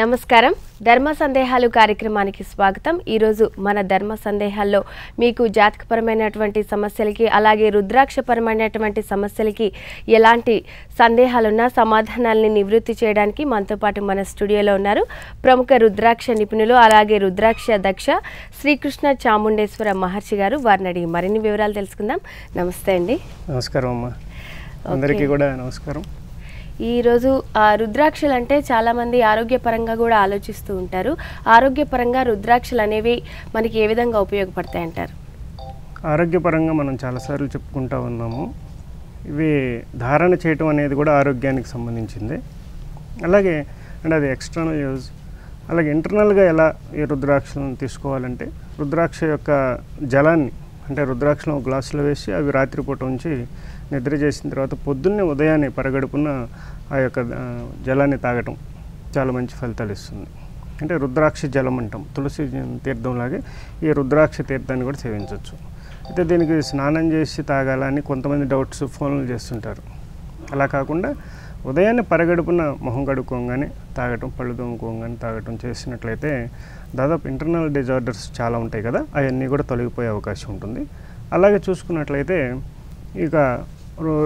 నమస్కారం. ధర్మ సందేహాలు కార్యక్రమానికి స్వాగతం. ఈరోజు మన ధర్మ సందేహాల్లో మీకు జాతకపరమైనటువంటి సమస్యలకి అలాగే రుద్రాక్షపరమైనటువంటి సమస్యలకి ఎలాంటి సందేహాలున్నా సమాధానాలని నివృత్తి చేయడానికి మనతో పాటు మన స్టూడియోలో ఉన్నారు ప్రముఖ రుద్రాక్ష నిపుణులు అలాగే రుద్రాక్ష దక్ష శ్రీకృష్ణ చాముండేశ్వర మహర్షి గారు. వారిని అడిగి మరిన్ని వివరాలు తెలుసుకుందాం. నమస్తే అండి. నమస్కారం అమ్మా. అందరికీ కూడా నమస్కారం. ఈరోజు ఆ, రుద్రాక్షలు అంటే చాలామంది ఆరోగ్యపరంగా కూడా ఆలోచిస్తూ ఉంటారు. ఆరోగ్యపరంగా రుద్రాక్షలు అనేవి మనకి ఏ విధంగా ఉపయోగపడతాయి అంటారు ఆరోగ్యపరంగా మనం చాలాసార్లు చెప్పుకుంటూ ఉన్నాము. ఇవి ధారణ చేయటం అనేది కూడా ఆరోగ్యానికి సంబంధించింది. అలాగే అంటే అది ఎక్స్టర్నల్ యూజ్ అలాగే ఇంటర్నల్గా ఎలా ఈ రుద్రాక్షలను తీసుకోవాలంటే రుద్రాక్ష యొక్క జలాన్ని అంటే రుద్రాక్షలను ఒక గ్లాసులో వేసి అవి రాత్రిపూట ఉంచి నిద్ర చేసిన తర్వాత పొద్దున్నే ఉదయాన్నే పరగడుపున ఆ యొక్క జలాన్ని తాగటం చాలా మంచి ఫలితాలు ఇస్తుంది. అంటే రుద్రాక్ష జలం అంటాం. తులసి తీర్థంలాగే ఈ రుద్రాక్ష తీర్థాన్ని కూడా సేవించవచ్చు. అయితే దీనికి స్నానం చేసి తాగాలని కొంతమంది డౌట్స్ ఫోన్లు చేస్తుంటారు. అలా కాకుండా ఉదయాన్నే పరగడుపున మొహం కడుక్కోగానే తాగటం పళ్ళు తోముకోగానే తాగటం చేసినట్లయితే దాదాపు ఇంటర్నల్ డిజార్డర్స్ చాలా ఉంటాయి కదా అవన్నీ కూడా తొలగిపోయే అవకాశం ఉంటుంది. అలాగే చూసుకున్నట్లయితే ఇక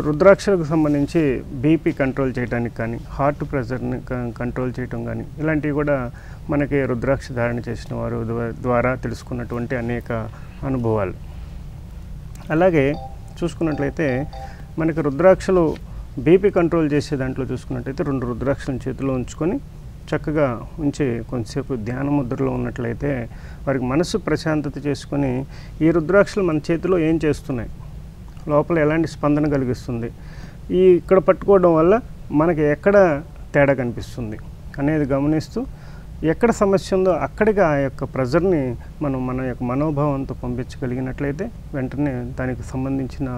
రుద్రాక్షలకు సంబంధించి బీపీ కంట్రోల్ చేయడానికి కానీ హార్ట్ ప్రెషర్ని కంట్రోల్ చేయటం కానీ ఇలాంటివి కూడా మనకి రుద్రాక్ష ధారణ చేసిన వారు ద్వారా తెలుసుకున్నటువంటి అనేక అనుభవాలు. అలాగే చూసుకున్నట్లయితే మనకి రుద్రాక్షలు బీపీ కంట్రోల్ చేసే దాంట్లో చూసుకున్నట్లయితే రెండు రుద్రాక్షలను చేతిలో ఉంచుకొని చక్కగా ఉంచి కొంతసేపు ధ్యాన ముద్రలో ఉన్నట్లయితే వారికి మనసు ప్రశాంతత చేసుకొని ఈ రుద్రాక్షలు మన చేతిలో ఏం చేస్తున్నాయి? లోపల ఎలాంటి స్పందన కలిగిస్తుంది. ఈ ఇక్కడ పట్టుకోవడం వల్ల మనకి ఎక్కడ తేడా కనిపిస్తుంది అనేది గమనిస్తూ ఎక్కడ సమస్య ఉందో అక్కడికి ఆ యొక్క ప్రెజర్ని మనం మన యొక్క మనోభావంతో పంపించగలిగినట్లయితే వెంటనే దానికి సంబంధించిన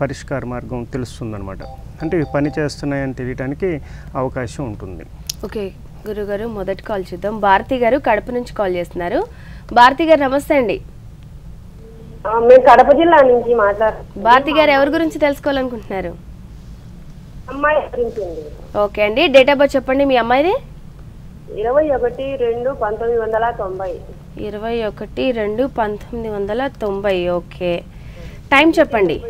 పరిష్కార మార్గం తెలుస్తుందనమాట అంటే ఇవి పని చేస్తున్నాయని తెలియటానికి అవకాశం ఉంటుంది. ఓకే గురుగారు మొదటి కాల్ చూద్దాం. భారతి గారు కడప నుంచి కాల్ చేస్తున్నారు. భారతి గారు నమస్తే అండి. మేము కడప జిల్లా నుంచి మాట్లాడు భారతి గారు ఎవరి గురించి తెలుసుకోవాలనుకుంటున్నారు? అమ్మాయి గురించి ఓకే అండి. డేట్ ఆఫ్ బర్త్ చెప్పండి మీ అమ్మాయిది? ఇరవై ఒకటి రెండు పంతొమ్మిది వందల తొంభై. ఇరవై ఒకటి రెండు పంతొమ్మిది వందల తొంభై. ఓకే. టైం చెప్పండి.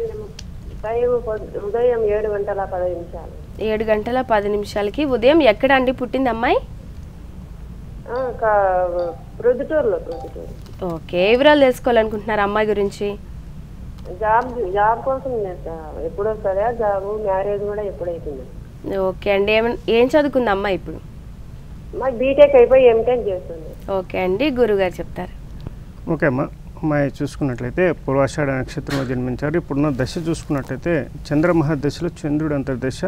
పొద్- ఉదయం ఏడు గంటల పదహైదు నిమిషాలు. ఏడు గంటల పది నిమిషాలకి. ఉదయం ఎక్కడ అండి పుట్టింది అమ్మాయి? ప్రొద్దుటూరులో ప్రొద్దుటూరు ఓకే ఏ వివరాలు తెలుసుకోవాలనుకుంటున్నారు అమ్మాయి గురించి? జాబ్ జాబ్ కోసం ఎప్పుడు వస్తుందా జాబ్ మ్యారేజ్ కూడా ఎప్పుడు అవుతుంది ఓకే అండి ఏమన్ ఏం చదువుకుంది అమ్మాయి ఇప్పుడు? బీటెక్ అయిపోయి ఎంటెక్ చేస్తుంది. ఓకే అండి గురుగారు చెప్తారు. ఓకే అమ్మా అమ్మాయి చూసుకున్నట్లయితే పూర్వాషాఢ నక్షత్రంలో జన్మించారు. ఇప్పుడున్న దశ చూసుకున్నట్లయితే చంద్రమహాదశలో చంద్రుడు అంతర్దశ.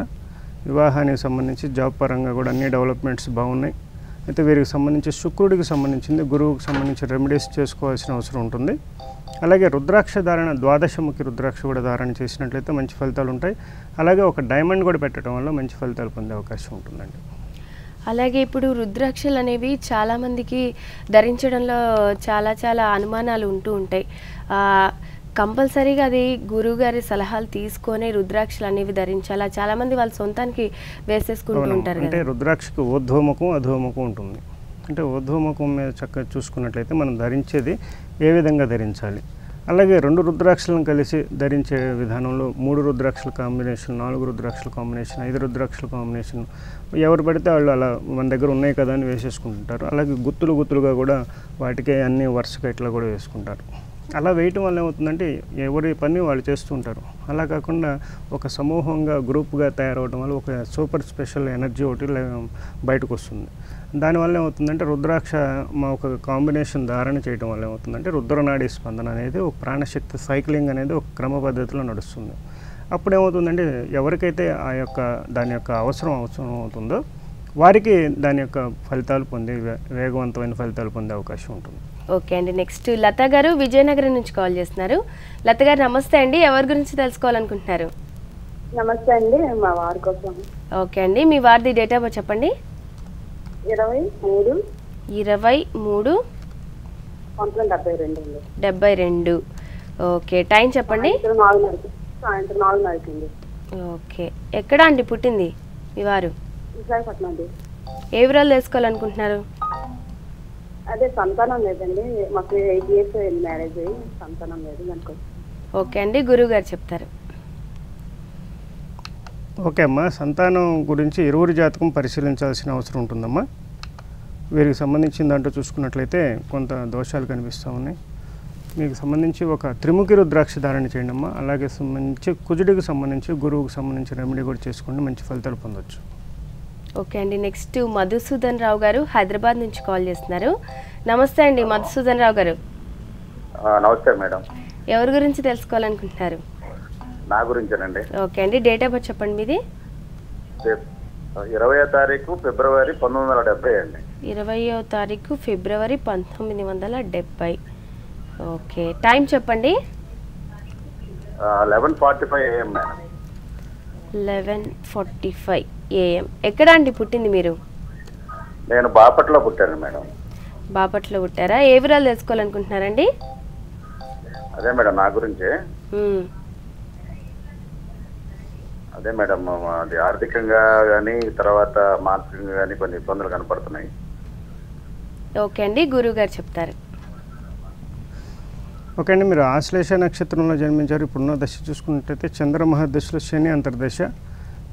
వివాహానికి సంబంధించి జాబ్ పరంగా కూడా అన్ని డెవలప్మెంట్స్ బాగున్నాయి. అయితే వీరికి సంబంధించి శుక్రుడికి సంబంధించింది గురువుకి సంబంధించి రెమెడీస్ చేసుకోవాల్సిన అవసరం ఉంటుంది. అలాగే రుద్రాక్ష ధారణ ద్వాదశముఖి రుద్రాక్ష కూడా ధారణ చేసినట్లయితే మంచి ఫలితాలు ఉంటాయి. అలాగే ఒక డైమండ్ కూడా పెట్టడం వల్ల మంచి ఫలితాలు పొందే అవకాశం ఉంటుందండి. అలాగే ఇప్పుడు రుద్రాక్షలు అనేవి చాలామందికి ధరించడంలో చాలా చాలా అనుమానాలు ఉంటూ ఉంటాయి. కంపల్సరీగా అది గురువుగారి సలహాలు తీసుకొని రుద్రాక్షలు అనేవి ధరించాలా? చాలామంది వాళ్ళ సొంతానికి వేసేసుకుంటూ. ఉంటారు అంటే రుద్రాక్షకు ఊర్ధ్వముఖం అధోముఖం ఉంటుంది. అంటే ఊర్ధ్వముఖం మీద చక్కగా చూసుకున్నట్లయితే మనం ధరించేది ఏ విధంగా ధరించాలి? అలాగే రెండు రుద్రాక్షలను కలిసి ధరించే విధానంలో మూడు రుద్రాక్షల కాంబినేషన్ నాలుగు రుద్రాక్షల కాంబినేషన్ ఐదు రుద్రాక్షల కాంబినేషన్ ఎవరు పడితే వాళ్ళు అలా మన దగ్గర ఉన్నాయి కదా అని వేసేసుకుంటుంటారు. అలాగే గుత్తులు గుత్తులుగా కూడా వాటికే అన్ని వరుసగా ఇట్లా కూడా వేసుకుంటారు. అలా వేయటం వల్ల ఏమవుతుందంటే ఎవరి పని వాళ్ళు చేస్తూ ఉంటారు. అలా కాకుండా ఒక సమూహంగా గ్రూప్గా తయారవడం వల్ల ఒక సూపర్ స్పెషల్ ఎనర్జీ ఒకటి బయటకు వస్తుంది దానివల్ల ఏమవుతుందంటే రుద్రాక్ష మా ఒక కాంబినేషన్ ధారణ చేయడం వల్ల ఏమవుతుందంటే రుద్రనాడీ స్పందన అనేది ఒక ప్రాణశక్తి సైక్లింగ్ అనేది ఒక క్రమ పద్ధతిలో నడుస్తుంది. అప్పుడు ఏమవుతుందంటే ఎవరికైతే ఆ యొక్క దాని యొక్క అవసరం అవసరం అవుతుందో వారికి దాని యొక్క ఫలితాలు పొందే వే- వేగవంతమైన ఫలితాలు పొందే అవకాశం ఉంటుంది. ఓకే అండి. నెక్స్ట్ లత గారు విజయనగరం నుంచి కాల్ చేస్తున్నారు. లత గారు నమస్తే అండి. ఎవరి గురించి తెలుసుకోవాలనుకుంటున్నారు? నమస్తే అండి. మా వారి కోసం. ఓకే అండి. మీ వారిది డేట్ ఆఫ్ బర్త్ చెప్పండి. ఇరవై మూడు ఇరవై మూడు డెబ్బై రెండు డెబ్బై రెండు. ఓకే. టైం చెప్పండి. ఓకే. ఎక్కడ అండి పుట్టింది మీ వారు? విశాఖపట్నం అండి. ఏ వివరాలు తెలుసుకోవాలనుకుంటున్నారు? అదే సంతానం లేదండి. మాకు ఎయిట్ ఇయర్స్ అయింది మ్యారేజ్ అయ్యి సంతానం లేదు దానికి ఓకే అండి. గురువు గారు చెప్తారు. ఓకే అమ్మా. సంతానం గురించి ఇరువురి జాతకం పరిశీలించాల్సిన అవసరం ఉంటుందమ్మా. వీరికి సంబంధించిన దాంట్లో చూసుకున్నట్లయితే కొంత దోషాలు కనిపిస్తూ ఉన్నాయి. మీకు సంబంధించి ఒక త్రిముఖి రుద్రాక్ష ధారణ చేయండి అమ్మా. అలాగే సంబంధించి కుజుడికి సంబంధించి గురువుకు సంబంధించి రెమెడీ కూడా చేసుకోండి. మంచి ఫలితాలు పొందొచ్చు. ఓకే అండి నెక్స్ట్ మధుసూదన్ రావు గారు హైదరాబాద్ నుంచి కాల్ చేస్తున్నారు. నమస్తే అండి మధుసూదన్ రావు గారు. నమస్తే మేడం. ఎవరి గురించి తెలుసుకోవాలనుకుంటున్నారు? నా గురించేనండి. ఓకే అండి డేట్ ఆఫ్ బర్త్ చెప్పండి మీది. రేపు ఇరవయో తారీఖు ఫిబ్రవరి పంతొమ్మిది వందల డెబ్బై అండి. ఇరవయో తారీఖు ఫిబ్రవరి పంతొమ్మిది వందల డెబ్బై. ఓకే టైం చెప్పండి. Eleven forty five AM eleven forty five. AM ఎక్కడ అండి పుట్టింది మీరు? నేను బాపట్ల పుట్టాను మేడం. బాపట్లో పుట్టారా? ఏ వివరాలు తెలుసుకోవాలనుకుంటున్నారండి? అదే మేడం నా గురించే. అదే మేడం అది ఆర్థికంగా కానీ తర్వాత మానసికంగా కానీ కొన్ని ఇబ్బందులు కనపడుతున్నాయి. ఓకే అండి గురువు గారు చెప్తారు. ఓకే అండి మీరు ఆశ్లేష నక్షత్రంలో జన్మించారు ఇప్పుడున్న దశ చూసుకున్నట్టయితే చంద్ర మహాదశలో శని అంతర్దశ.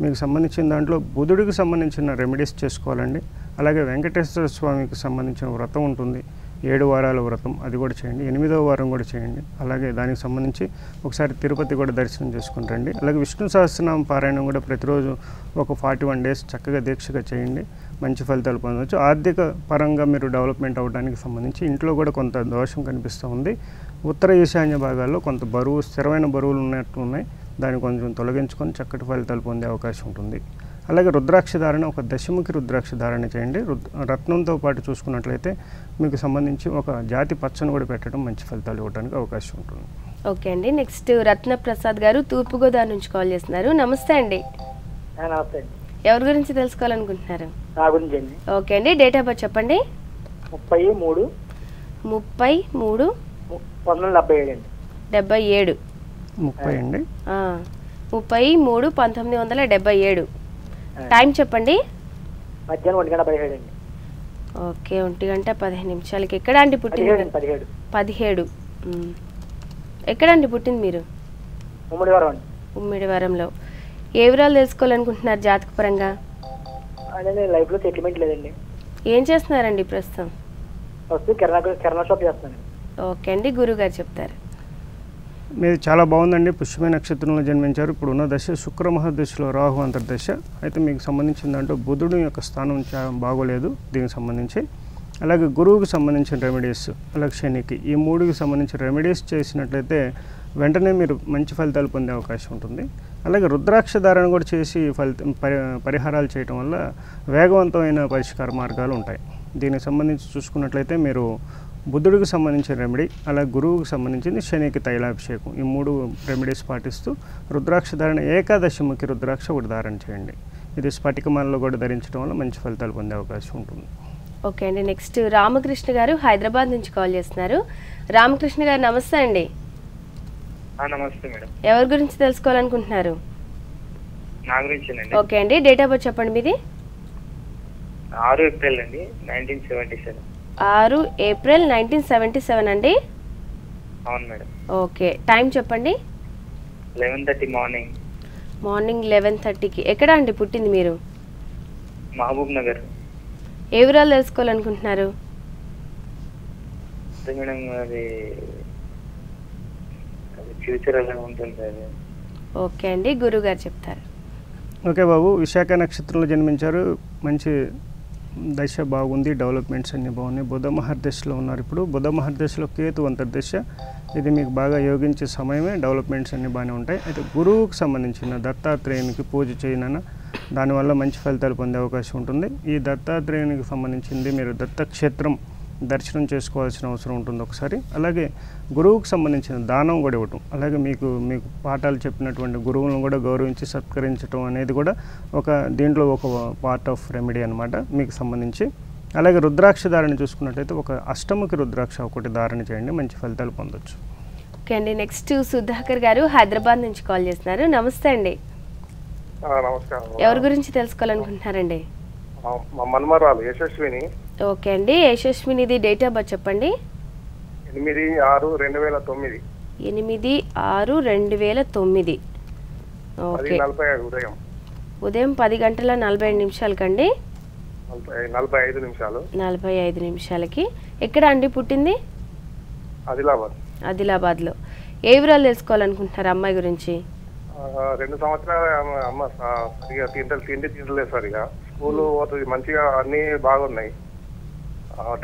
మీకు సంబంధించిన దాంట్లో బుధుడికి సంబంధించిన రెమెడీస్ చేసుకోవాలండి. అలాగే వెంకటేశ్వర స్వామికి సంబంధించిన వ్రతం ఉంటుంది. ఏడు వారాల వ్రతం అది కూడా చేయండి. ఎనిమిదవ వారం కూడా చేయండి. అలాగే దానికి సంబంధించి ఒకసారి తిరుపతి కూడా దర్శనం చేసుకుని రండి. అలాగే విష్ణు సహస్రనామ పారాయణం కూడా ప్రతిరోజు ఒక ఫార్టీ వన్ డేస్ చక్కగా దీక్షగా చేయండి. మంచి ఫలితాలు పొందవచ్చు. ఆర్థిక పరంగా మీరు డెవలప్మెంట్ అవ్వడానికి సంబంధించి ఇంట్లో కూడా కొంత దోషం కనిపిస్తూ ఉంది. ఉత్తర ఈశాన్య భాగాల్లో కొంత బరువు స్థిరమైన బరువులు ఉన్నట్టు ఉన్నాయి. దాన్ని కొంచెం తొలగించుకొని చక్కటి ఫలితాలు పొందే అవకాశం ఉంటుంది. అలాగే రుద్రాక్ష ధారణ ఒక దశముఖి రుద్రాక్ష ధారణ చేయండి. రుద్ రత్నంతో పాటు చూసుకున్నట్లయితే మీకు సంబంధించి ఒక జాతి పచ్చను కూడా పెట్టడం మంచి ఫలితాలు ఇవ్వడానికి అవకాశం ఉంటుంది. ఓకే అండి. నెక్స్ట్ రత్న ప్రసాద్ గారు తూర్పుగోదావరి నుంచి కాల్ చేస్తున్నారు. నమస్తే అండి. నమస్తే ఎవరి గురించి తెలుసుకోవాలనుకుంటున్నారు? నా గురించి అండి. ఓకే అండి. డేట్ ఆఫ్ బర్త్ చెప్పండి. ముప్పై మూడు. ముప్పై మూడు. పంతొమ్మిది డెబ్బై ఏడు అండి. డెబ్బై ఏడు. ముప్పై అండి. ఆ, ముప్పై మూడు పంతొమ్మిది వందల డెబ్బై ఏడు. టైం చెప్పండి. మధ్యాహ్నం ఒంటి గంట పదిహేడు అండి. ఓకే ఒంటి గంట పదిహేను నిమిషాలకి. ఎక్కడ అండి పుట్టింది పదిహేడు పదిహేడు. పదిహేడు. మ్. ఎక్కడ అండి పుట్టింది మీరు? ఉమ్మడి వారం అండి. ఉమ్మిడివరంలో. ఏ వివరాలు తెలుసుకోవాలనుకుంటున్నారు లైఫ్లో సెటిల్మెంట్ లేదండి. ఏం చేస్తున్నారండి ప్రస్తుతం? ఓకే అండి గురుగారు చెప్తారు. మీరు చాలా బాగుందండి. పుష్యమే నక్షత్రంలో జన్మించారు. ఇప్పుడు ఉన్న దశ శుక్ర మహాదశలో రాహు అంతర్దశ. అయితే మీకు సంబంధించిన దాంట్లో బుధుడు యొక్క స్థానం బాగోలేదు దీనికి సంబంధించి. అలాగే గురువుకి సంబంధించిన రెమెడీస్ అలాగే శనికి ఈ మూడుకి సంబంధించిన రెమెడీస్ చేసినట్లయితే వెంటనే మీరు మంచి ఫలితాలు పొందే అవకాశం ఉంటుంది. అలాగే రుద్రాక్ష ధారణ కూడా చేసి ఫలితం పరి పరిహారాలు చేయటం వల్ల వేగవంతమైన పరిష్కార మార్గాలు ఉంటాయి. దీనికి సంబంధించి చూసుకున్నట్లయితే మీరు బుద్ధుడికి సంబంధించిన రెమెడీ అలాగే గురువుకి సంబంధించింది శనికి తైలాభిషేకం. ఈ మూడు రెమెడీస్ పాటిస్తూ రుద్రాక్ష ధారణ ఏకాదశిముఖి రుద్రాక్ష ఒకటి ధారణ చేయండి. ఇది స్ఫటికమాలలో కూడా ధరించడం వల్ల మంచి ఫలితాలు పొందే అవకాశం ఉంటుంది. ఓకే అండి నెక్స్ట్ రామకృష్ణ గారు హైదరాబాద్ నుంచి కాల్ చేస్తున్నారు. రామకృష్ణ గారు నమస్తే అండి. నమస్తే మేడం. ఎవరి గురించి తెలుసుకోవాలనుకుంటున్నారు? నా ఓకే అండి డేట్ ఆఫ్ బర్త్ చెప్పండి మీది? ఆరు ఏప్రిల్ అండి నైన్టీన్ సెవెంటీ సెవెన్ ఆరు ఏప్రిల్ నైన్టీన్ సెవెంటీ సెవెన్ అండి? అవును మేడం. ఓకే. టైం చెప్పండి. Eleven thirty morning. Morning eleven థర్టీకి. ఎక్కడ అండి పుట్టింది మీరు? మహబూబ్ నగర్. ఏ వివరాలు తెలుసుకోవాలనుకుంటున్నారు? అదే మేడం అది అది ఫ్యూచర్ ఎలా ఉంటుంది అది. ఓకే అండి. గురువు గారు చెప్తారు. ఓకే బాబు. విశాఖ నక్షత్రంలో జన్మించారు. మంచి దశ బాగుంది డెవలప్మెంట్స్ అన్నీ బాగున్నాయి. బుధ మహర్దశలో ఉన్నారు ఇప్పుడు. బుధ మహర్దశలో కేతు అంతర్దశ ఇది మీకు బాగా యోగించే సమయమే. డెవలప్మెంట్స్ అన్నీ బాగానే ఉంటాయి. అయితే గురువుకు సంబంధించిన దత్తాత్రేయునికి పూజ చేయనన్న దానివల్ల మంచి ఫలితాలు పొందే అవకాశం ఉంటుంది. ఈ దత్తాత్రేయునికి సంబంధించింది మీరు దత్తక్షేత్రం దర్శనం చేసుకోవాల్సిన అవసరం ఉంటుంది ఒకసారి. అలాగే గురువుకు సంబంధించిన దానం కూడా ఇవ్వటం. అలాగే మీకు మీకు పాఠాలు చెప్పినటువంటి గురువులను కూడా గౌరవించి సత్కరించడం అనేది కూడా ఒక దీంట్లో ఒక పార్ట్ ఆఫ్ రెమెడీ అనమాట మీకు సంబంధించి. అలాగే రుద్రాక్ష ధారణ చూసుకున్నట్టయితే ఒక అష్టముఖి రుద్రాక్ష ఒకటి ధారణ చేయండి మంచి ఫలితాలు పొందొచ్చు. ఓకే అండి నెక్స్ట్ సుధాకర్ గారు హైదరాబాద్ నుంచి కాల్ చేస్తున్నారు. నమస్తే అండి. నమస్కారం. ఎవరి గురించి తెలుసుకోవాలనుకుంటున్నారండి? మా- మా మన్మరాలు యశస్విని. ఓకే అండి. యశస్వినిది డేట్ ఆఫ్ బర్త్ చెప్పండి. ఎనిమిది ఆరు రెండు వేల తొమ్మిది. ఎనిమిది ఆరు రెండు వేల తొమ్మిది ఓకే. ఉదయం. ఉదయం పది గంటల నలభై ఐదు నిమిషాలకండి. నలభై ఐదు నిమిషాలు. నలభై ఐదు నిమిషాలకి. ఎక్కడ అండి పుట్టింది? ఆదిలాబాద్. ఆదిలాబాద్లో. ఏ వివరాలు తెలుసుకోవాలనుకుంటున్నారు అమ్మాయి గురించి? రెండు సంవత్సరాలు అమ్మ సరిగా తింటలు తిండి తింటలేదు సరిగా. స్కూల్ పోతుంది మంచిగా అన్ని బాగున్నాయి.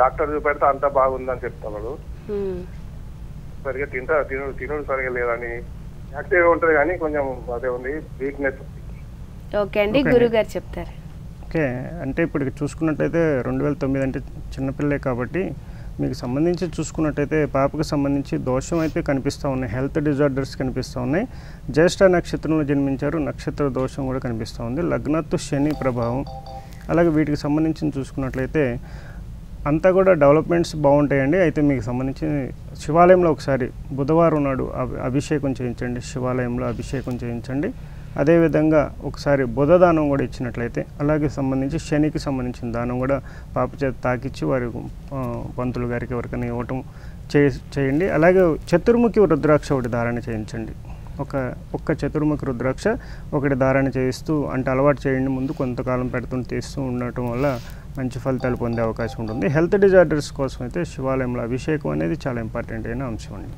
డాక్టర్ చూపెడితే అంతా బాగుందని చెప్తున్నాడు. హ్మ్. సరిగా తింటా తినుడు తినుడు సరిగా లేదని. యాక్టివ్గా ఉంటుంది కానీ కొంచెం అదే ఉంది వీక్నెస్. ఓకే అండి ఓకే అండి. గురువు గారు చెప్తారు. ఓకే అంటే ఇప్పుడు చూసుకున్నట్టయితే రెండు వేల తొమ్మిది అంటే చిన్నపిల్లే కాబట్టి మీకు సంబంధించి చూసుకున్నట్టయితే పాపకు సంబంధించి దోషం అయితే కనిపిస్తూ ఉన్నాయి. హెల్త్ డిజార్డర్స్ కనిపిస్తూ ఉన్నాయి. జ్యేష్ఠ నక్షత్రంలో జన్మించారు నక్షత్ర దోషం కూడా కనిపిస్తూ ఉంది. లగ్నత్తు శని ప్రభావం. అలాగే వీటికి సంబంధించి చూసుకున్నట్లయితే అంతా కూడా డెవలప్మెంట్స్ బాగుంటాయండి. అయితే మీకు సంబంధించి శివాలయంలో ఒకసారి బుధవారం నాడు అభి- అభిషేకం చేయించండి. శివాలయంలో అభిషేకం చేయించండి. అదేవిధంగా ఒకసారి బుధ దానం కూడా ఇచ్చినట్లయితే అలాగే సంబంధించి శనికి సంబంధించిన దానం కూడా పాప చేత తాకిచ్చి వారి పంతులు గారికి ఎవరికైనా ఇవ్వటం చేయండి. అలాగే చతుర్ముఖి రుద్రాక్ష ఒకటి ధారణ చేయించండి. ఒక ఒక్క చతుర్ముఖి రుద్రాక్ష ఒకటి ధారణ చేయిస్తూ అంటే అలవాటు చేయండి ముందు కొంతకాలం పెడుతూ తీస్తూ ఉండటం వల్ల మంచి ఫలితాలు పొందే అవకాశం ఉంటుంది. హెల్త్ డిజార్డర్స్ కోసం అయితే శివాలయంలో అభిషేకం అనేది చాలా ఇంపార్టెంట్ అయిన అంశం అండి.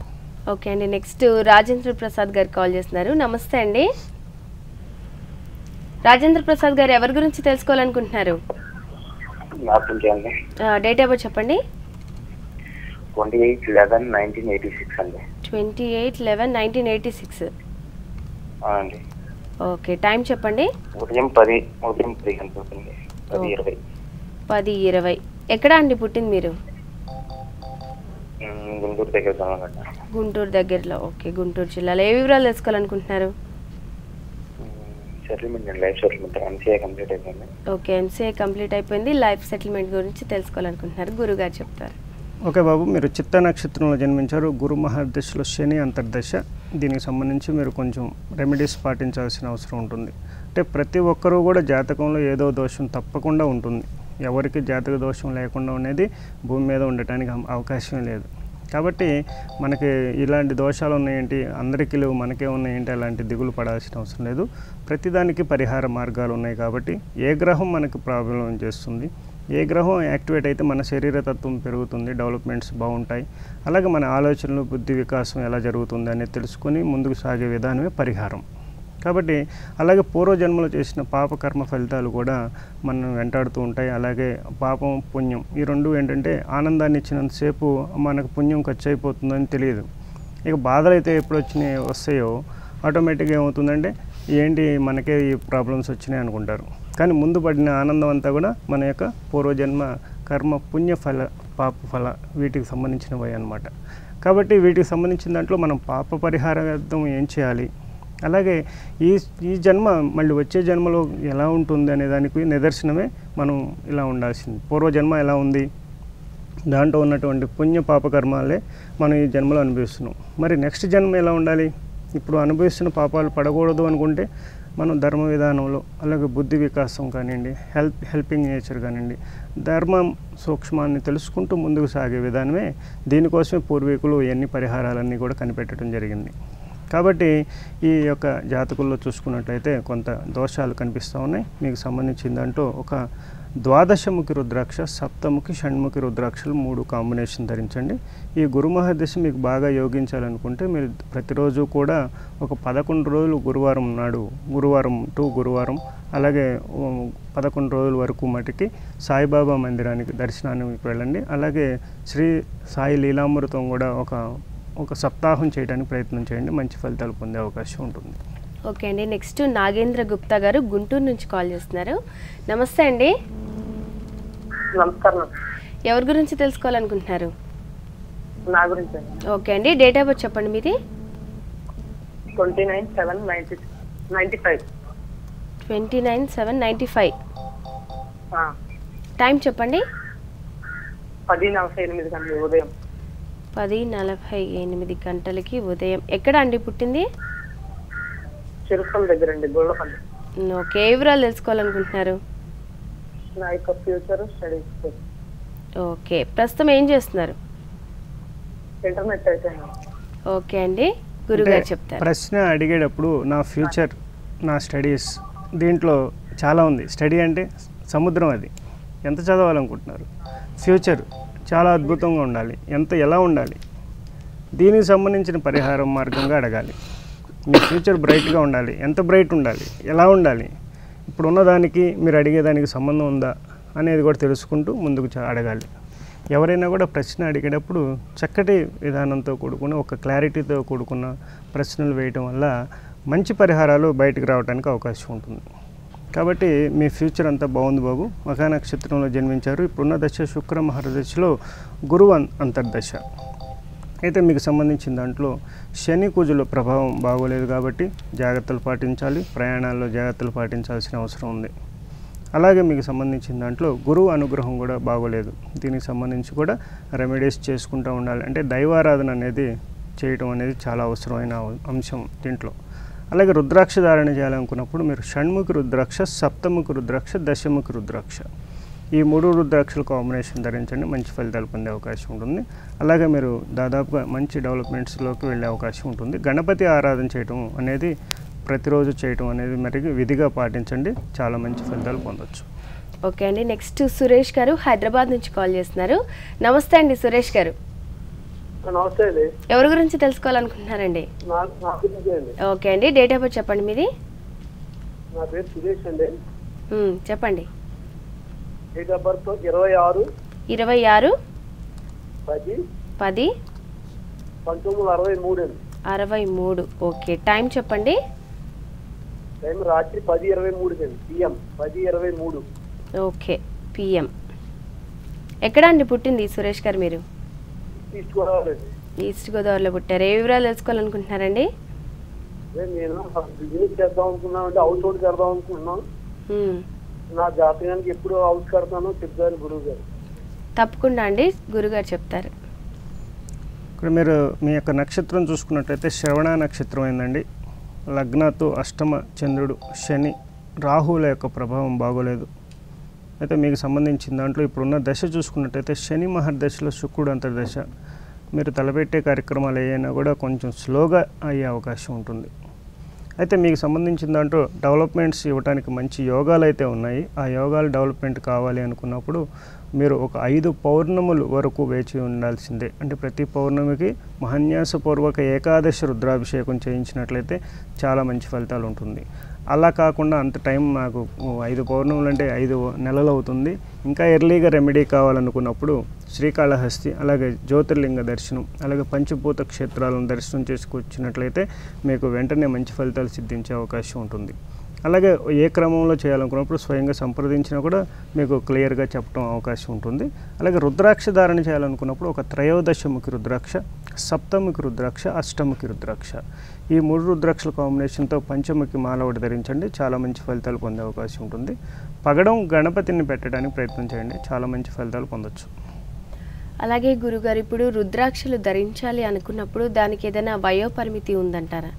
ఓకే అండి. నెక్స్ట్ రాజేంద్ర ప్రసాద్ గారు కాల్ చేస్తున్నారు. నమస్తే అండి. రాజేంద్ర ప్రసాద్ గారు ఎవరి గురించి తెలుసుకోవాలనుకుంటున్నారు? డేట్ ఆఫ్ బర్త్ చెప్పండి. Twenty eight eleven nineteen eighty six అండి. Twenty eight eleven nineteen eighty six. Okay. Time చెప్పండి. ఉదయం పది ఉదయం పది గంటలకి పది ఇరవై. పది ఇరవై. ఎక్కడ అండి పుట్టింది మీరు? గుంటూరు దగ్గర గుంటూరు దగ్గరలో. ఓకే గుంటూరు జిల్లాలో. ఏ వివరాలు తెలుసుకోవాలనుకుంటున్నారు? ఓకే ఎంసీఏ కంప్లీట్ అయిపోయింది. లైఫ్ సెటిల్మెంట్ గురించి తెలుసుకోవాలనుకుంటున్నారు. గురుగారు చెప్తారు. ఓకే బాబు మీరు చిత్త నక్షత్రంలో జన్మించారు. గురు మహర్దశలో శని అంతర్దశ. దీనికి సంబంధించి మీరు కొంచెం రెమెడీస్ పాటించాల్సిన అవసరం ఉంటుంది. అంటే ప్రతి ఒక్కరూ కూడా జాతకంలో ఏదో దోషం తప్పకుండా ఉంటుంది. ఎవరికి జాతక దోషం లేకుండా ఉండేది భూమి మీద ఉండటానికి అవకాశం లేదు. కాబట్టి మనకి ఇలాంటి దోషాలు ఉన్నాయేంటి? అందరికీ లేవు మనకే ఉన్నాయేంటి? అలాంటి దిగులు పడాల్సిన అవసరం లేదు. ప్రతిదానికి పరిహార మార్గాలు ఉన్నాయి కాబట్టి ఏ గ్రహం మనకి ప్రాబ్లం చేస్తుంది? ఏ గ్రహం యాక్టివేట్ అయితే మన శరీర తత్వం పెరుగుతుంది డెవలప్మెంట్స్ బాగుంటాయి. అలాగే మన ఆలోచనలు బుద్ధి వికాసం ఎలా జరుగుతుంది అనేది తెలుసుకొని ముందుకు సాగే విధానమే పరిహారం. కాబట్టి అలాగే పూర్వజన్మలో చేసిన పాప కర్మ ఫలితాలు కూడా మనం వెంటాడుతూ ఉంటాయి. అలాగే పాపం పుణ్యం ఈ రెండు ఏంటంటే ఆనందాన్ని ఇచ్చినంతసేపు మనకు పుణ్యం ఖర్చు అయిపోతుందని తెలియదు. ఇక బాధలు అయితే ఎప్పుడు వచ్చినాయి వస్తాయో ఆటోమేటిక్గా ఏమవుతుందంటే ఏంటి మనకే ఈ ప్రాబ్లమ్స్ వచ్చినాయి అనుకుంటారు. కానీ ముందు పడిన ఆనందం అంతా కూడా మన యొక్క పూర్వజన్మ కర్మ పుణ్య ఫల పాప ఫల వీటికి సంబంధించినవి అనమాట కాబట్టి వీటికి సంబంధించిన దాంట్లో మనం పాప పరిహారార్థం ఏం చేయాలి? అలాగే ఈ ఈ జన్మ మళ్ళీ వచ్చే జన్మలో ఎలా ఉంటుంది అనే దానికి నిదర్శనమే మనం ఇలా ఉండాల్సింది. పూర్వజన్మ ఎలా ఉంది? దాంట్లో ఉన్నటువంటి పుణ్య పాపకర్మాలే మనం ఈ జన్మలో అనుభవిస్తున్నాం. మరి నెక్స్ట్ జన్మ ఎలా ఉండాలి? ఇప్పుడు అనుభవిస్తున్న పాపాలు పడకూడదు అనుకుంటే మనం ధర్మ విధానంలో అలాగే బుద్ధి వికాసం కానివ్వండి హెల్ప్ హెల్పింగ్ నేచర్ కానివ్వండి ధర్మం సూక్ష్మాన్ని తెలుసుకుంటూ ముందుకు సాగే విధానమే దీనికోసమే పూర్వీకులు ఎన్ని పరిహారాలన్నీ కూడా కనిపెట్టడం జరిగింది. కాబట్టి ఈ యొక్క జాతకుల్లో చూసుకున్నట్లయితే కొంత దోషాలు కనిపిస్తూ ఉన్నాయి. మీకు సంబంధించిందంటూ ఒక ద్వాదశముఖి రుద్రాక్ష సప్తముఖి షణ్ముఖి రుద్రాక్షలు మూడు కాంబినేషన్ ధరించండి. ఈ గురు మహాదశ మీకు బాగా యోగించాలనుకుంటే మీరు ప్రతిరోజు కూడా ఒక పదకొండు రోజులు గురువారం నాడు గురువారం టు గురువారం అలాగే పదకొండు రోజుల వరకు మటుకి సాయిబాబా మందిరానికి దర్శనానికి వెళ్ళండి. అలాగే శ్రీ సాయి లీలామృతం కూడా ఒక ఒక సప్తాహం చేయడానికి ప్రయత్నం చేయండి మంచి ఫలితాలు పొందే అవకాశం ఉంటుంది. ఓకే అండి నెక్స్ట్ నాగేంద్ర గుప్తా గారు గుంటూరు నుంచి కాల్ చేస్తున్నారు. నమస్తే అండి. నమస్కారం. ఎవరి గురించి తెలుసుకోవాలనుకుంటున్నారు? నా గురించి. ఓకే అండి డేట్ ఆఫ్ బర్త్ చెప్పండి మీది? Twenty nine seven ninety ninety five. Twenty nine seven ninety five. Time చెప్పండి. పది నలభై ఎనిమిది గంటలు ఉదయం. పది నలభై ఎనిమిది గంటలకి ఉదయం. ఎక్కడ అండి పుట్టింది చిరుపల్ దగ్గర అండి ఓకే. ఏ వివరాలు తెలుసుకోవాలనుకుంటున్నారు? నా యొక్క ఫ్యూచర్ స్టడీస్ ఓకే. ప్రస్తుతం ఏం చేస్తున్నారు? ఇంటర్నెట్ ఓకే అండి. గురుగారు అంటే చెప్తారు. ప్రశ్న అడిగేటప్పుడు నా ఫ్యూచర్ నా స్టడీస్ దీంట్లో చాలా ఉంది. స్టడీ అంటే సముద్రం అది. ఎంత చదవాలనుకుంటున్నారు? ఫ్యూచర్ చాలా అద్భుతంగా ఉండాలి. ఎంత ఎలా ఉండాలి? దీనికి సంబంధించిన పరిహారం మార్గంగా అడగాలి. మీ ఫ్యూచర్ బ్రైట్గా ఉండాలి. ఎంత బ్రైట్ ఉండాలి? ఎలా ఉండాలి? ఇప్పుడు ఉన్నదానికి మీరు అడిగేదానికి సంబంధం ఉందా అనేది కూడా తెలుసుకుంటూ ముందుకు అడగాలి. ఎవరైనా కూడా ప్రశ్న అడిగేటప్పుడు చక్కటి విధానంతో కూడుకున్న ఒక క్లారిటీతో కూడుకున్న ప్రశ్నలు వేయటం వల్ల మంచి పరిహారాలు బయటకు రావడానికి అవకాశం ఉంటుంది. కాబట్టి మీ ఫ్యూచర్ అంతా బాగుంది బాబు. మఖా నక్షత్రంలో జన్మించారు. ఇప్పుడున్న దశ శుక్ర మహర్దశలో గురువు అంతర్దశ. అయితే మీకు సంబంధించిన దాంట్లో శని కుజుల ప్రభావం బాగోలేదు కాబట్టి జాగ్రత్తలు పాటించాలి. ప్రయాణాల్లో జాగ్రత్తలు పాటించాల్సిన అవసరం ఉంది. అలాగే మీకు సంబంధించిన దాంట్లో గురువు అనుగ్రహం కూడా బాగోలేదు. దీనికి సంబంధించి కూడా రెమెడీస్ చేసుకుంటూ ఉండాలి. అంటే దైవారాధన అనేది చేయటం అనేది చాలా అవసరమైన అంశం దీంట్లో. అలాగే రుద్రాక్ష ధారణ చేయాలనుకున్నప్పుడు మీరు షణ్ముఖి రుద్రాక్ష సప్తముఖి రుద్రాక్ష దశముఖి రుద్రాక్ష. ఈ మూడు రుద్రాక్షల కాంబినేషన్ ధరించండి. మంచి ఫలితాలు పొందే అవకాశం ఉంటుంది. అలాగే మీరు దాదాపుగా మంచి డెవలప్మెంట్స్లోకి వెళ్ళే అవకాశం ఉంటుంది. గణపతి ఆరాధన చేయటం అనేది ప్రతిరోజు చేయటం అనేది మరి విధిగా పాటించండి. చాలా మంచి ఫలితాలు పొందొచ్చు. ఓకే అండి. నెక్స్ట్ సురేష్ గారు హైదరాబాద్ నుంచి కాల్ చేస్తున్నారు. నమస్తే అండి సురేష్ గారు. నమస్తే అండి. ఎవరి గురించి తెలుసుకోవాలనుకుంటున్నారండి? ఓకే అండి. డేట్ ఆఫ్ బర్త్ చెప్పండి మీది? నా పేరు సురేష్ అండి. మ్మ్, చెప్పండి. డేట్ ఆఫ్ బర్త్ ఇరవై ఆరు ఇరవై ఆరు పది పది పంతొమ్మిది అరవై మూడు అండి. అరవై మూడు. ఓకే. టైం చెప్పండి. టైం రాత్రి పది ఇరవై మూడు అండి. పిఎం పది ఇరవై మూడు. ఓకే. పిఎం ఎక్కడ అండి పుట్టింది సురేష్ గారు మీరు? ఈస్ట్ గోదావరి. ఈస్ట్ గోదావరిలో పుట్టారు. ఏ వివరాలు తెలుసుకోవాలనుకుంటున్నారండి? అదే నేను బిజినెస్ చేద్దాం అనుకున్నాను అంటే హౌస్ హోల్డ్ కడదాం అనుకుంటున్నాను మ్మ్. నా జాతకానికి ఎప్పుడు హౌస్ కడతానో చెప్తారు గురువు గారు తప్పకుండా అండి. గురుగారు చెప్తారు. ఇక్కడ మీరు మీ యొక్క నక్షత్రం చూసుకున్నట్లయితే శ్రవణ నక్షత్రం అయిందండి. లగ్నతో అష్టమ చంద్రుడు శని రాహువుల యొక్క ప్రభావం బాగోలేదు. అయితే మీకు సంబంధించిన దాంట్లో ఇప్పుడున్న దశ చూసుకున్నట్టయితే శని మహర్దశలో శుక్రుడు అంతర్దశ. మీరు తలపెట్టే కార్యక్రమాలు ఏవైనా కూడా కొంచెం స్లోగా అయ్యే అవకాశం ఉంటుంది. అయితే మీకు సంబంధించిన దాంట్లో డెవలప్మెంట్స్ ఇవ్వడానికి మంచి యోగాలు అయితే ఉన్నాయి. ఆ యోగాలు డెవలప్మెంట్ కావాలి అనుకున్నప్పుడు మీరు ఒక ఐదు పౌర్ణములు వరకు వేచి ఉండాల్సిందే. అంటే ప్రతి పౌర్ణమికి మహన్యాసపూర్వక ఏకాదశి రుద్రాభిషేకం చేయించినట్లయితే చాలా మంచి ఫలితాలు ఉంటుంది. అలా కాకుండా అంత టైం నాకు ఐదు పౌర్ణములు అంటే ఐదు నెలలు అవుతుంది ఇంకా ఎర్లీగా రెమెడీ కావాలనుకున్నప్పుడు శ్రీకాళహస్తి అలాగే జ్యోతిర్లింగ దర్శనం అలాగే పంచభూత క్షేత్రాలను దర్శనం చేసుకొచ్చినట్లయితే మీకు వెంటనే మంచి ఫలితాలు సిద్ధించే అవకాశం ఉంటుంది. అలాగే ఏ క్రమంలో చేయాలనుకున్నప్పుడు స్వయంగా సంప్రదించినా కూడా మీకు క్లియర్గా చెప్పడం అవకాశం ఉంటుంది. అలాగే రుద్రాక్ష ధారణ చేయాలనుకున్నప్పుడు ఒక త్రయోదశముఖి రుద్రాక్ష సప్తముఖి రుద్రాక్ష అష్టముఖి రుద్రాక్ష. ఈ మూడు రుద్రాక్షల కాంబినేషన్తో పంచముఖి మాల ఒకటి ధరించండి. చాలా మంచి ఫలితాలు పొందే అవకాశం ఉంటుంది. పగడం గణపతిని పెట్టడానికి ప్రయత్నం చేయండి. చాలా మంచి ఫలితాలు పొందొచ్చు. అలాగే గురుగారు ఇప్పుడు రుద్రాక్షలు ధరించాలి అనుకున్నప్పుడు దానికి ఏదైనా వయోపరిమితి ఉందంటారా?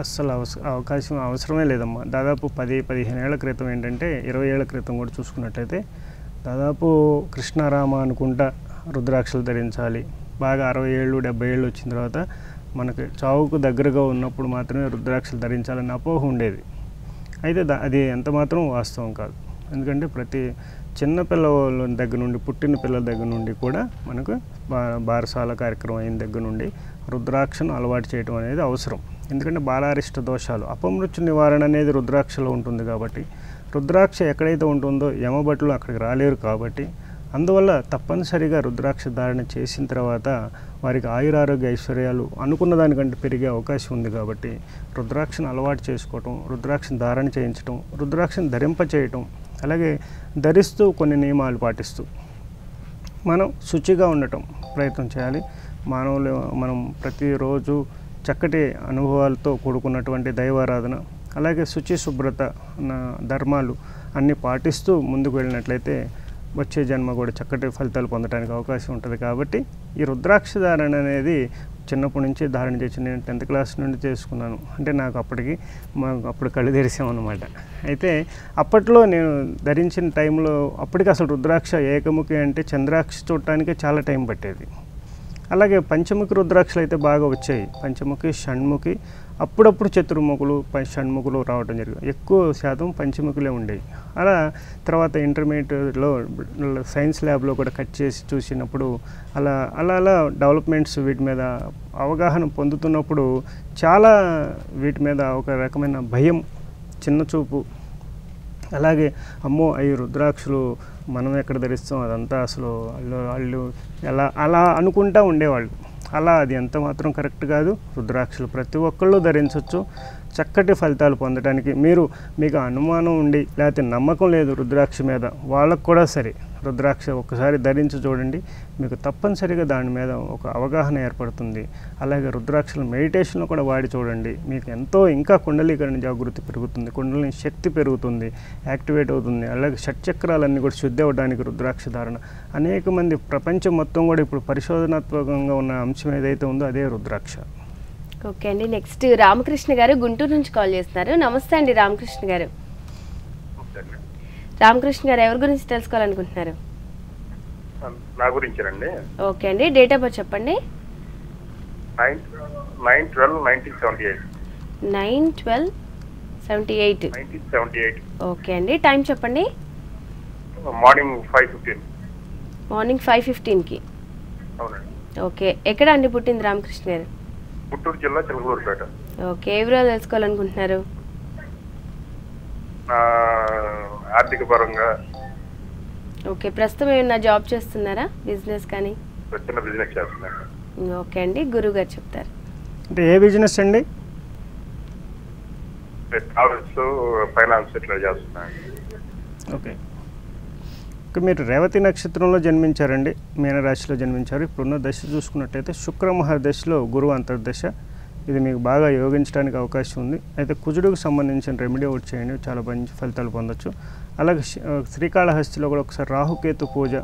అస్సలు అవస అవకాశం అవసరమే లేదమ్మా. దాదాపు పది పదిహేను ఏళ్ళ క్రితం ఏంటంటే ఇరవై ఏళ్ళ క్రితం కూడా చూసుకున్నట్టయితే దాదాపు కృష్ణారామ అనుకుంటా రుద్రాక్షలు ధరించాలి. బాగా అరవై ఏళ్ళు డెబ్బై ఏళ్ళు వచ్చిన తర్వాత మనకి చావుకు దగ్గరగా ఉన్నప్పుడు మాత్రమే రుద్రాక్షలు ధరించాలని అపోహ ఉండేది. అయితే దా- అది ఎంత మాత్రం వాస్తవం కాదు. ఎందుకంటే ప్రతి చిన్న పిల్లల దగ్గర నుండి పుట్టిన పిల్లల దగ్గర నుండి కూడా మనకు బా బారసాల కార్యక్రమం అయిన దగ్గర నుండి రుద్రాక్షను అలవాటు చేయడం అనేది అవసరం. ఎందుకంటే బాలారిష్ట దోషాలు అపమృత్యు నివారణ అనేది రుద్రాక్షలో ఉంటుంది కాబట్టి రుద్రాక్ష ఎక్కడైతే ఉంటుందో యమభటులు అక్కడికి రాలేరు కాబట్టి అందువల్ల తప్పనిసరిగా రుద్రాక్ష ధారణ చేసిన తర్వాత వారికి ఆయురారోగ్య ఐశ్వర్యాలు అనుకున్న దానికంటే పెరిగే అవకాశం ఉంది కాబట్టి రుద్రాక్షను అలవాటు చేసుకోవటం రుద్రాక్షను ధారణ చేయించటం రుద్రాక్షను ధరింప చేయటం అలాగే ధరిస్తూ కొన్ని నియమాలు పాటిస్తూ మనం శుచిగా ఉండటం ప్రయత్నం చేయాలి. మానవులు మనం ప్రతిరోజు చక్కటి అనుభవాలతో కూడుకున్నటువంటి దైవారాధన అలాగే శుచి శుభ్రత నా ధర్మాలు అన్నీ పాటిస్తూ ముందుకు వెళ్ళినట్లయితే వచ్చే జన్మ కూడా చక్కటి ఫలితాలు పొందడానికి అవకాశం ఉంటుంది కాబట్టి ఈ రుద్రాక్ష ధారణ అనేది చిన్నప్పటి నుంచి ధారణ చేసి నేను టెన్త్ క్లాస్ నుండి చేసుకున్నాను. అంటే నాకు అప్పటికి మాకు అప్పుడు కళ్ళు తెరిసామన్నమాట అయితే అప్పట్లో నేను ధరించిన టైంలో అప్పటికి అసలు రుద్రాక్ష ఏకముఖి అంటే చంద్రాక్ష చూడటానికే చాలా టైం పట్టేది. అలాగే పంచముఖి రుద్రాక్షలు అయితే బాగా వచ్చాయి. పంచముఖి షణ్ముఖి అప్పుడప్పుడు చతుర్ముఖులు షణ్ముఖులు రావడం జరిగింది. ఎక్కువ శాతం పంచముఖులే ఉండేవి. అలా తర్వాత ఇంటర్మీడియట్లో సైన్స్ ల్యాబ్లో కూడా కట్ చేసి చూసినప్పుడు అలా అలా అలా డెవలప్మెంట్స్ వీటి మీద అవగాహన పొందుతున్నప్పుడు చాలా వీటి మీద ఒక రకమైన భయం చిన్న చూపు. అలాగే అమ్మో అవి రుద్రాక్షలు మనం ఎక్కడ ధరిస్తాం? అదంతా అసలు వాళ్ళు వాళ్ళు ఎలా అలా అనుకుంటా ఉండేవాళ్ళు. అలా అది ఎంత మాత్రం కరెక్ట్ కాదు. రుద్రాక్షలు ప్రతి ఒక్కళ్ళు ధరించవచ్చు చక్కటి ఫలితాలు పొందడానికి మీరు మీకు అనుమానం ఉండి లేకపోతే నమ్మకం లేదు రుద్రాక్ష మీద వాళ్ళకు కూడా సరే. రుద్రాక్ష ఒకసారి ధరించి చూడండి. మీకు తప్పనిసరిగా దాని మీద ఒక అవగాహన ఏర్పడుతుంది. అలాగే రుద్రాక్షలు మెడిటేషన్లో కూడా వాడి చూడండి. మీకు ఎంతో ఇంకా కుండలీకరణ జాగృతి పెరుగుతుంది. కుండలిని శక్తి పెరుగుతుంది. యాక్టివేట్ అవుతుంది. అలాగే షట్చక్రాలన్నీ కూడా శుద్ధి అవ్వడానికి రుద్రాక్ష ధారణ. అనేక మంది ప్రపంచం మొత్తం కూడా ఇప్పుడు పరిశోధనాత్మకంగా ఉన్న అంశం ఏదైతే ఉందో అదే రుద్రాక్ష. ఓకే అండి. నెక్స్ట్ రామకృష్ణ గారు గుంటూరు నుంచి కాల్ చేస్తున్నారు. నమస్తే అండి రామకృష్ణ గారు. రామకృష్ణ గారు ఎవరి గురించి తెలుసుకోవాలనుకుంటున్నారు? నా గురించేనండి ఓకే అండి. డేట్ ఆఫ్ బర్త్ చెప్పండి. Nine twelve nineteen seventy eight. Nine twelve seventy eight. Seventy eight. Okay అండి. టైం చెప్పండి. Morning five fifteen. Morning five ఫిఫ్టీన్కి. Okay. ఎక్కడ అండి పుట్టింది రామకృష్ణ గారు? గుంటూరు జిల్లా చిలకలూరుపేట. ఓకే. వివరాలు తెలుసుకోవాలనుకుంటున్నారు? ఆర్థిక పరంగా ఓకే ప్రస్తుతం ఏమైనా జాబ్ చేస్తున్నారా? బిజినెస్ కానీ? చిన్న బిజినెస్ చేస్తున్నాను ఓకే అండి గురువు గారు చెప్తారు. అంటే ఏ బిజినెస్ అండి? ట్రావెల్స్ ఫైనాన్స్ ఇట్లా చేస్తున్నాను ఓకే. మీరు రేవతి నక్షత్రంలో జన్మించారండి మీనరాశిలో జన్మించారు. ఇప్పుడున్న దశ చూసుకున్నట్టయితే శుక్ర మహాదశలో గురువు అంతర్దశ. ఇది మీకు బాగా యోగించడానికి అవకాశం ఉంది. అయితే కుజుడికి సంబంధించిన రెమెడీ ఒకటి చేయండి. చాలా మంచి ఫలితాలు పొందొచ్చు. అలాగే శ్రీకాళహస్తిలో కూడా ఒకసారి రాహుకేతు పూజ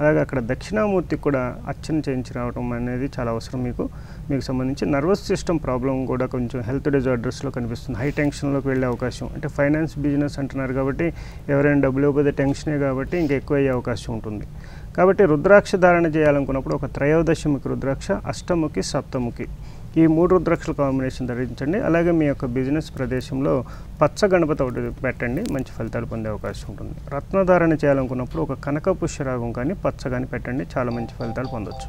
అలాగే అక్కడ దక్షిణామూర్తికి కూడా అర్చన చేయించి రావడం అనేది చాలా అవసరం మీకు. మీకు సంబంధించి నర్వస్ సిస్టమ్ ప్రాబ్లం కూడా కొంచెం హెల్త్ డిజార్డర్స్లో కనిపిస్తుంది. హై టెన్షన్లోకి వెళ్ళే అవకాశం. అంటే ఫైనాన్స్ బిజినెస్ అంటున్నారు కాబట్టి ఎవరైనా డబ్బులు ఇవ్వకపోతే టెన్షనే కాబట్టి ఇంకా ఎక్కువ అయ్యే అవకాశం ఉంటుంది. కాబట్టి రుద్రాక్ష ధారణ చేయాలనుకున్నప్పుడు ఒక త్రయోదశమికి రుద్రాక్ష అష్టముఖి సప్తముఖి ఈ మూడు రుద్రాక్షల కాంబినేషన్ ధరించండి. అలాగే మీ యొక్క బిజినెస్ ప్రదేశంలో పచ్చ గణపతి ఒకటి పెట్టండి. మంచి ఫలితాలు పొందే అవకాశం ఉంటుంది. రత్నధారణ చేయాలనుకున్నప్పుడు ఒక కనక పుష్యరాగం కానీ పచ్చ కానీ పెట్టండి. చాలా మంచి ఫలితాలు పొందొచ్చు.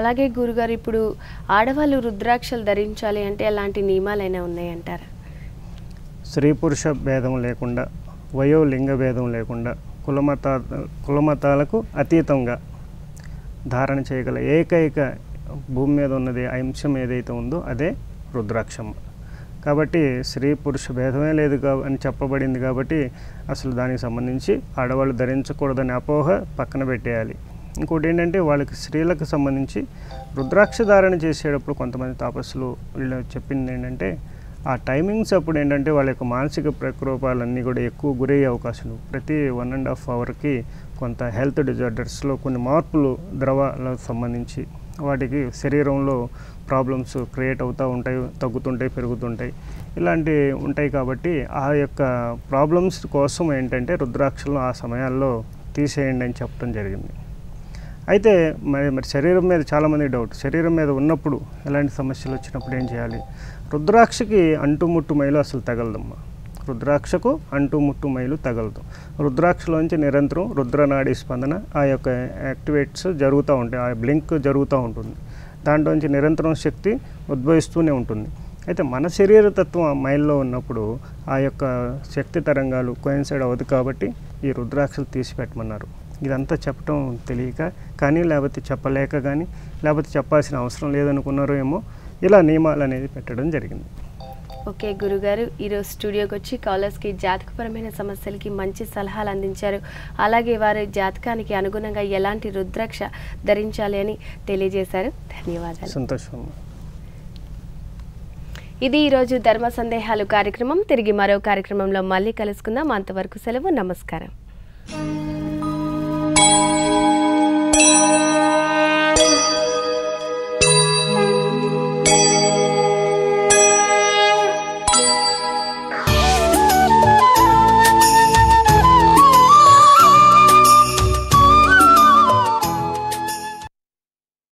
అలాగే గురుగారు ఇప్పుడు ఆడవాళ్ళు రుద్రాక్షలు ధరించాలి అంటే ఎలాంటి నియమాలైనా ఉన్నాయంటారా? స్త్రీ పురుష భేదం లేకుండా వయో లింగ భేదం లేకుండా కులమత కులమతాలకు అతీతంగా ధారణ చేయగల ఏకైక భూమి మీద ఉన్నది అంశం ఏదైతే ఉందో అదే రుద్రాక్షం. కాబట్టి స్త్రీ పురుష భేదమే లేదు అని చెప్పబడింది కాబట్టి అసలు దానికి సంబంధించి ఆడవాళ్ళు ధరించకూడదని అపోహ పక్కన పెట్టేయాలి. ఇంకోటి ఏంటంటే వాళ్ళకి స్త్రీలకు సంబంధించి రుద్రాక్ష ధారణ చేసేటప్పుడు కొంతమంది తాపస్సులు వీళ్ళు చెప్పింది ఏంటంటే ఆ టైమింగ్స్ అప్పుడు ఏంటంటే వాళ్ళ యొక్క మానసిక ప్రకోపాలన్నీ కూడా ఎక్కువ గురయ్యే అవకాశాలు. ప్రతి వన్ అండ్ హాఫ్ అవర్కి కొంత హెల్త్ డిజార్డర్స్లో కొన్ని మార్పులు ద్రవాలకు సంబంధించి వాటికి శరీరంలో ప్రాబ్లమ్స్ క్రియేట్ అవుతూ ఉంటాయి తగ్గుతుంటాయి పెరుగుతుంటాయి. ఇలాంటి ఉంటాయి కాబట్టి ఆ యొక్క ప్రాబ్లమ్స్ కోసం ఏంటంటే రుద్రాక్షలను ఆ సమయాల్లో తీసేయండి అని చెప్పడం జరిగింది. అయితే మరి మరి శరీరం మీద చాలామంది డౌట్. శరీరం మీద ఉన్నప్పుడు ఎలాంటి సమస్యలు వచ్చినప్పుడు ఏం చేయాలి? రుద్రాక్షకి అంటుముట్టు మైలు అసలు తగలదమ్మా. రుద్రాక్షకు అంటుముట్టు మైలు తగలదు. రుద్రాక్షలోంచి నిరంతరం రుద్రనాడి స్పందన ఆ యొక్క యాక్టివేట్స్ జరుగుతూ ఉంటాయి. ఆ బ్లింక్ జరుగుతూ ఉంటుంది. దాంట్లోంచి నిరంతరం శక్తి ఉద్భవిస్తూనే ఉంటుంది. అయితే మన శరీర తత్వం ఆ మైల్లో ఉన్నప్పుడు ఆ యొక్క శక్తి తరంగాలు కోయిన్సైడ్ అవ్వదు కాబట్టి ఈ రుద్రాక్షలు తీసి పెట్టమన్నారు ఇదంతా చెప్పడం తెలియక కానీ లేకపోతే చెప్పలేక కానీ లేకపోతే చెప్పాల్సిన అవసరం లేదనుకున్నారో ఏమో ఇలా నియమాలు అనేది పెట్టడం జరిగింది. ఓకే గురుగారు. ఈరోజు స్టూడియోకి వచ్చి కాలర్స్కి జాతకపరమైన సమస్యలకి మంచి సలహాలు అందించారు. అలాగే వారి జాతకానికి అనుగుణంగా ఎలాంటి రుద్రాక్ష ధరించాలి అని తెలియజేశారు. ధన్యవాదాలు. సంతోషం. ఇది ఈరోజు ధర్మ సందేహాలు కార్యక్రమం. తిరిగి మరో కార్యక్రమంలో మళ్ళీ కలుసుకుందాం. అంతవరకు సెలవు. నమస్కారం.